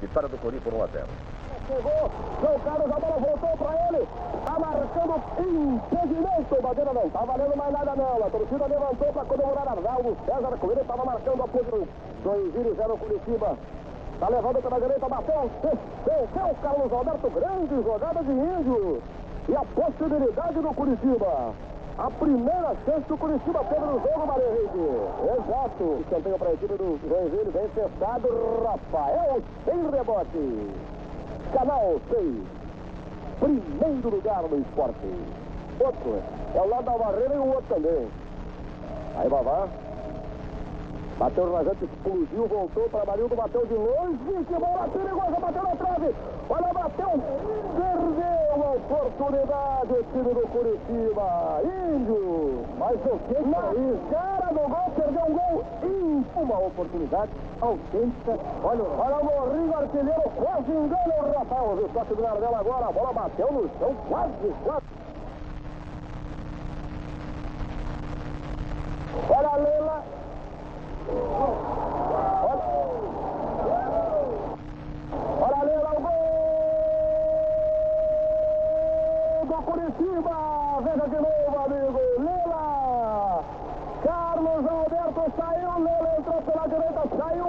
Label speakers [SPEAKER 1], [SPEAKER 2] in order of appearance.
[SPEAKER 1] Vitória do Corinthians por 1 a 0.
[SPEAKER 2] Chegou, João Carlos, a bola voltou para ele. Tá marcando impedimento. Bandeira não tá valendo mais nada não. A torcida levantou para comemorar Arnaldo César Coelho. Estava marcando a ponte 2 0 Curitiba. Tá levando pela direita, bateu, o Carlos Alberto, grande jogada de índio. E a possibilidade do Curitiba. A primeira chance do Curitiba teve no jogo, Maria Reide. Exato. Escanteio para a equipe do Joinville, bem fechado. Rafael sem rebote. Canal 6. Primeiro lugar no esporte. Outro. É o lado da barreira e o outro também. Aí, Vavá. Bateu no rasante, explodiu, voltou para Marildo, bateu de longe, que bola perigosa, bateu na trave. Olha, bateu, perdeu a oportunidade o time do Curitiba. Índio, mas o que na cara do gol, perdeu um gol e uma oportunidade autêntica. Olha, olha o Morrinho, artilheiro, quase engana o Rafael. O toque do Nardel agora, a bola bateu no chão, quase, quase. Olha a Leila, Olha ali, o gol do Curitiba. Veja de novo, amigo. Lila. Carlos Alberto saiu, Lila entrou pela direita, saiu.